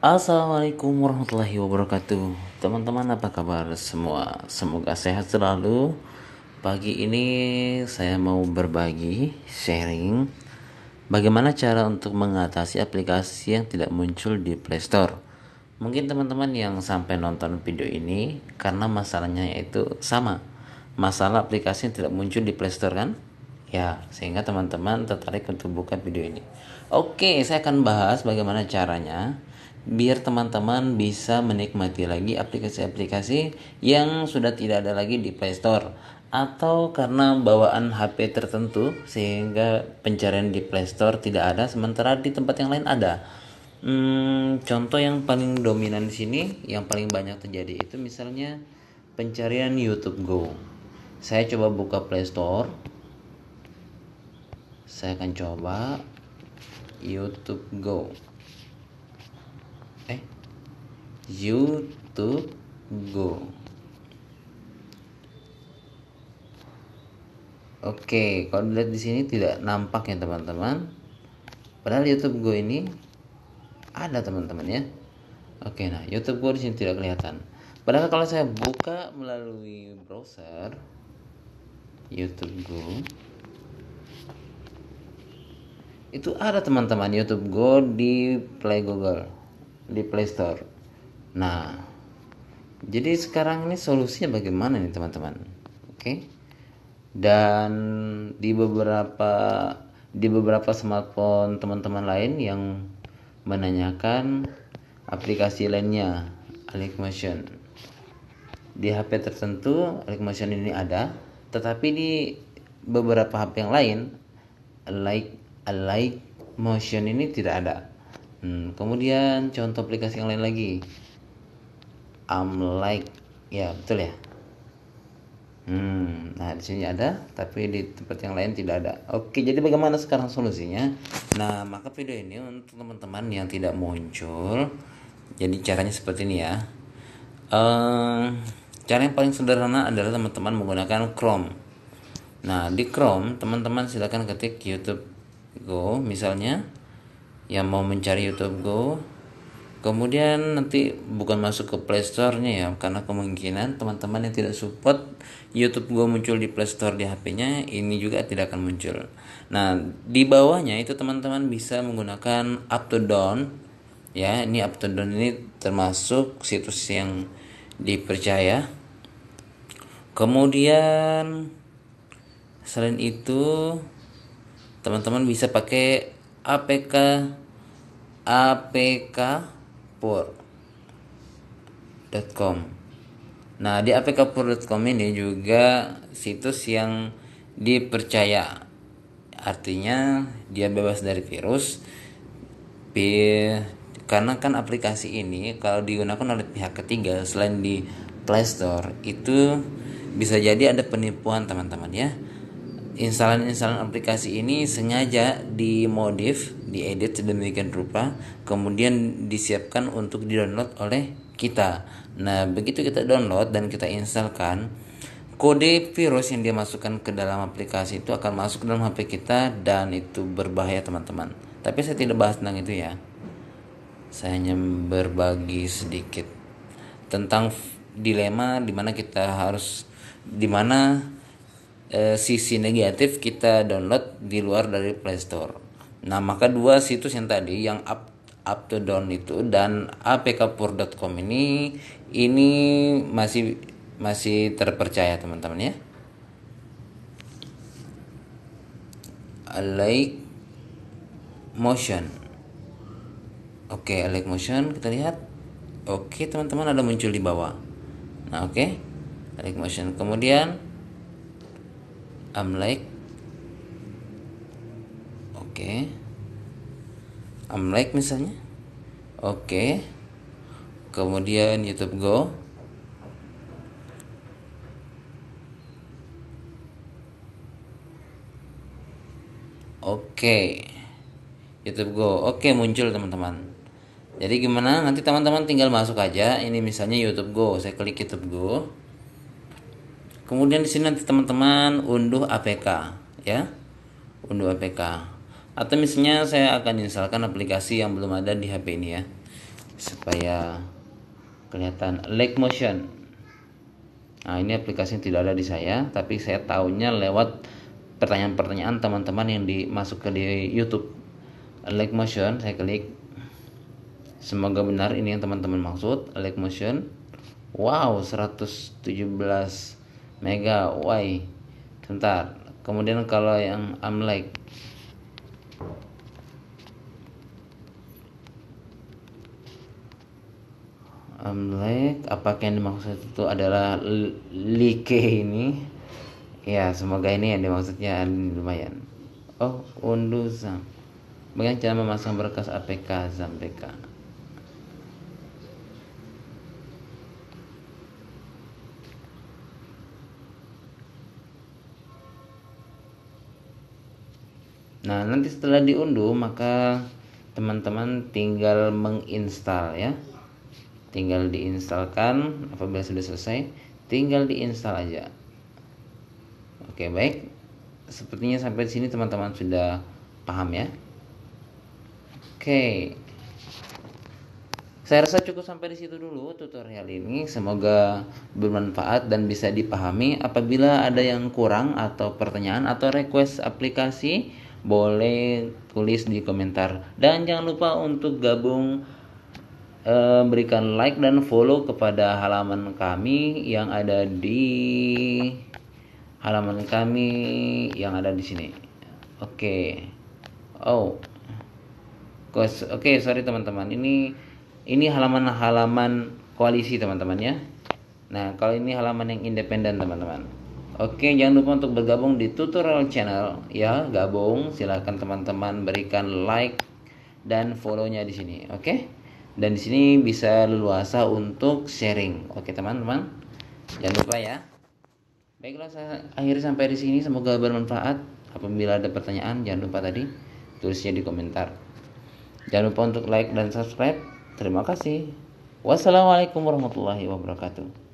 Assalamualaikum warahmatullahi wabarakatuh. Teman-teman apa kabar semua? Semoga sehat selalu. Pagi ini saya mau berbagi Sharing Bagaimana cara untuk mengatasi aplikasi yang tidak muncul di Playstore Mungkin teman-teman yang sampai nonton video ini Karena masalahnya yaitu sama. Masalah aplikasi yang tidak muncul di Playstore kan? Ya, sehingga teman-teman tertarik untuk buka video ini. Oke, saya akan bahas bagaimana caranya biar teman-teman bisa menikmati lagi aplikasi-aplikasi yang sudah tidak ada lagi di Play Store atau karena bawaan HP tertentu sehingga pencarian di Play Store tidak ada sementara di tempat yang lain ada. Hmm, contoh yang paling dominan di sini, yang paling banyak terjadi itu misalnya pencarian YouTube Go. Saya coba buka Play Store, saya akan coba YouTube Go eh YouTube Go Oke, kalau dilihat di sini tidak nampak ya teman-teman. Padahal YouTube Go ini ada teman-teman ya. Oke, nah YouTube Go di sini tidak kelihatan. Padahal kalau saya buka melalui browser YouTube Go, itu ada teman-teman YouTube Go di Play Google di Play Store. Nah, jadi sekarang ini solusinya bagaimana nih teman-teman? Oke. Dan di beberapa di beberapa smartphone teman-teman lain yang menanyakan aplikasi lainnya Motion. Di HP tertentu Motion ini ada, tetapi di beberapa HP yang lain like like motion ini tidak ada hmm, kemudian contoh aplikasi yang lain lagi like ya betul ya Hmm, nah di sini ada, tapi di tempat yang lain tidak ada. Oke, jadi bagaimana sekarang solusinya? Nah, maka video ini untuk teman-teman yang tidak muncul, jadi caranya seperti ini ya. Uh, cara yang paling sederhana adalah teman-teman menggunakan Chrome. Nah, di Chrome teman-teman silakan ketik YouTube Go misalnya yang mau mencari YouTube Go kemudian nanti bukan masuk ke Play Store-nya ya karena kemungkinan teman-teman yang tidak support YouTube Go muncul di Play Store di HP-nya ini juga tidak akan muncul. Nah, di bawahnya itu teman-teman bisa menggunakan Up to Down ya. Ini Up to Down ini termasuk situs yang dipercaya. Kemudian selain itu teman-teman bisa pakai apk apkpur.com nah di apkpur.com ini juga situs yang dipercaya. Artinya dia bebas dari virus. Karena kan aplikasi ini kalau digunakan oleh pihak ketiga selain di Play Store itu bisa jadi ada penipuan teman-teman ya Instalan-instalan aplikasi ini sengaja dimodif, diedit sedemikian rupa, kemudian disiapkan untuk di-download oleh kita. Nah, begitu kita download dan kita instalkan, kode virus yang dia masukkan ke dalam aplikasi itu akan masuk ke dalam HP kita dan itu berbahaya teman-teman. Tapi saya tidak bahas tentang itu ya. Saya hanya berbagi sedikit tentang dilema di mana kita harus di mana e, sisi negatif kita download di luar dari Play Store. Nah, maka dua situs yang tadi yang up up to down itu dan apkpur.com ini ini masih masih terpercaya teman-teman ya. Like motion. Oke, okay, like motion kita lihat. Oke, okay, teman-teman ada muncul di bawah. Nah, oke. Okay. Like motion. Kemudian I'm like oke okay. Like misalnya oke okay. kemudian YouTube Go. Oke okay. YouTube Go. Oke okay, muncul teman-teman. Jadi gimana? Nanti teman-teman tinggal masuk aja. Ini misalnya YouTube Go. Saya klik YouTube Go kemudian di sini nanti teman-teman unduh APK ya. Unduh APK atau misalnya saya akan instalkan aplikasi yang belum ada di HP ini ya. Supaya kelihatan leg motion. Nah ini aplikasi yang tidak ada di saya tapi saya tahunya lewat pertanyaan-pertanyaan teman-teman yang dimasuk ke di YouTube. Leg motion saya klik. Semoga benar ini yang teman-teman maksud. Leg motion. Wow 117 mega y. Sebentar kemudian kalau yang I'm like. Amlek apakah yang dimaksud itu adalah like ini? Ya semoga ini yang dimaksudnya lumayan. Oh unduh zam. Bagaimana cara memasang berkas APK zam Nah, nanti setelah diunduh maka teman-teman tinggal menginstal ya. Tinggal diinstalkan apabila sudah selesai tinggal diinstal aja. Oke baik. Sepertinya sampai di sini teman-teman sudah paham ya. Oke. Saya rasa cukup sampai di situ dulu tutorial ini. Semoga bermanfaat dan bisa dipahami. Apabila ada yang kurang atau pertanyaan atau request aplikasi boleh tulis di komentar dan jangan lupa untuk gabung eh, berikan like dan follow kepada halaman kami yang ada di halaman kami yang ada di sini. Oke. Okay. Oh. Oke, okay, sorry teman-teman. Ini ini halaman-halaman koalisi teman-teman ya. Nah, kalau ini halaman yang independen teman-teman. Oke, jangan lupa untuk bergabung di tutorial channel ya, gabung. Silahkan teman-teman berikan like dan follow-nya di sini. Oke? dan di sini bisa leluasa untuk sharing. Oke teman-teman, jangan lupa ya. Baiklah saya akhiri sampai di sini semoga bermanfaat. Apabila ada pertanyaan jangan lupa tadi tulisnya di komentar. Jangan lupa untuk like dan subscribe. Terima kasih. Wassalamualaikum warahmatullahi wabarakatuh.